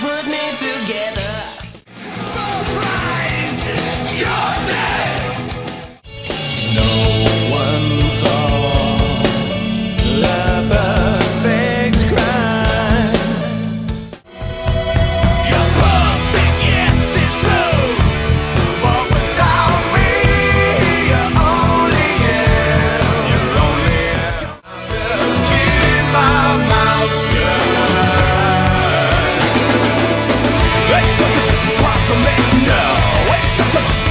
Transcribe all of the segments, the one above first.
put me together. Shut up!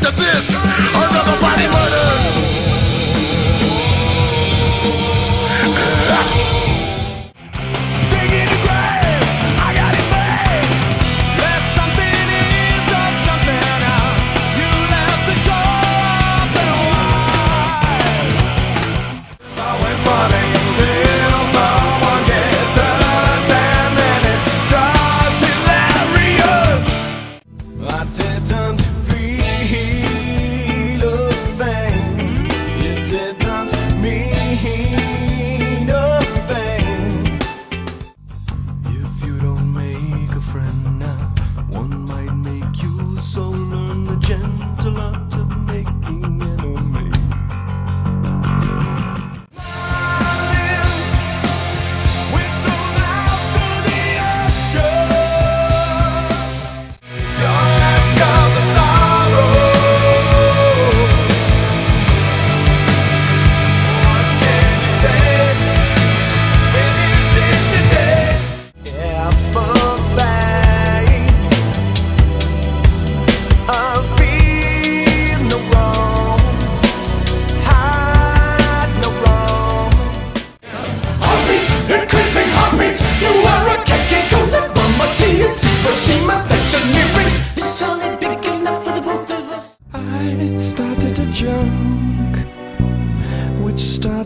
to this.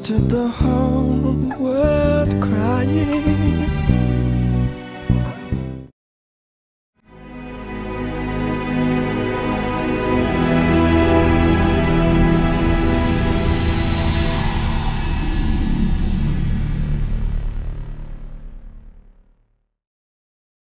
started the whole world crying.